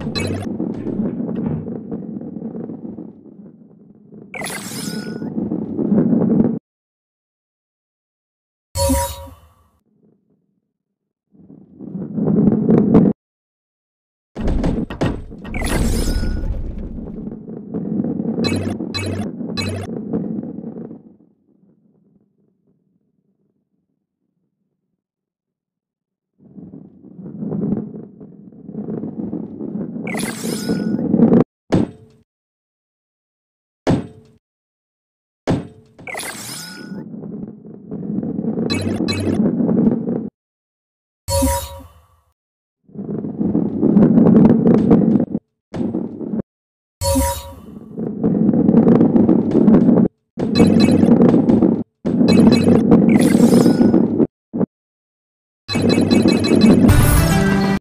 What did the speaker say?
you